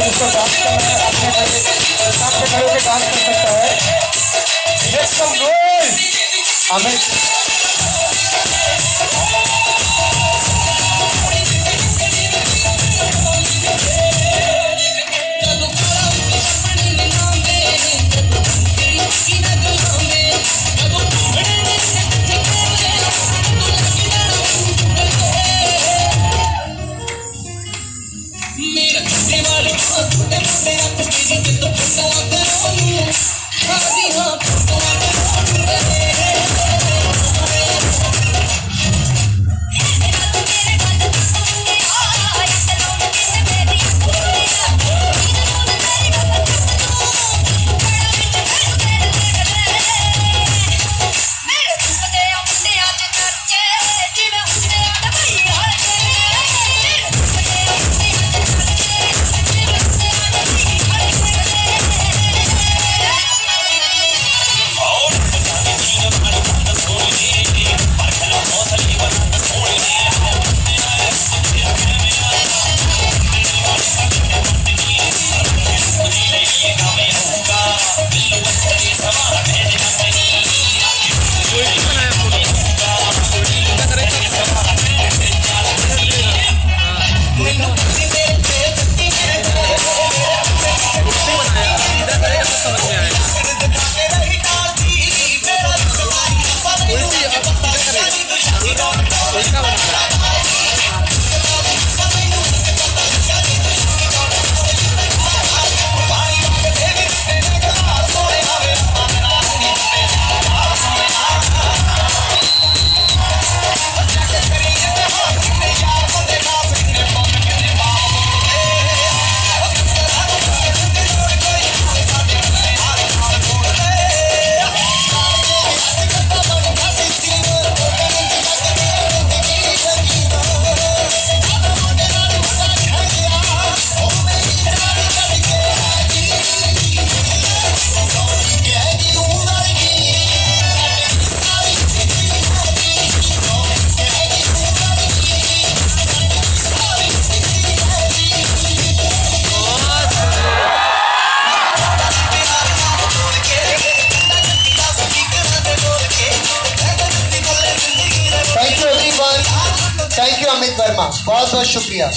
जिसको जिसको डांस करना है अपने घर में सामने खड़े होकर डांस कर सकता है Make छोटे मोटे आप तो करो हाँ। जी हाँ बहुत बहुत शुक्रिया।